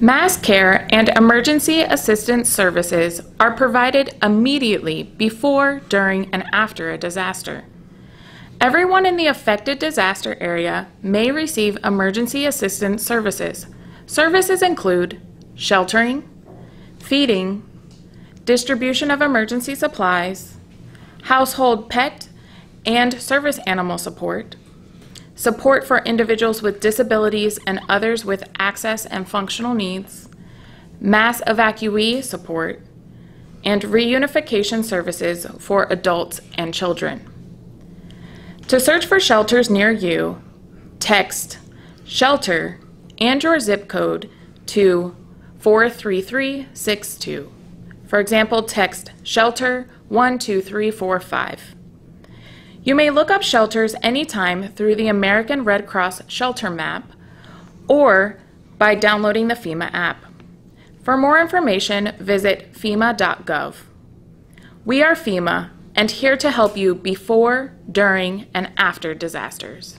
Mass care and emergency assistance services are provided immediately before, during, and after a disaster. Everyone in the affected disaster area may receive emergency assistance services. Services include sheltering, feeding, distribution of emergency supplies, household pet and service animal support, support for individuals with disabilities and others with access and functional needs, mass evacuee support, and reunification services for adults and children. To search for shelters near you, text shelter and your zip code to 43362. For example, text shelter 12345. You may look up shelters anytime through the American Red Cross Shelter Map or by downloading the FEMA app. For more information, visit FEMA.gov. We are FEMA and here to help you before, during, and after disasters.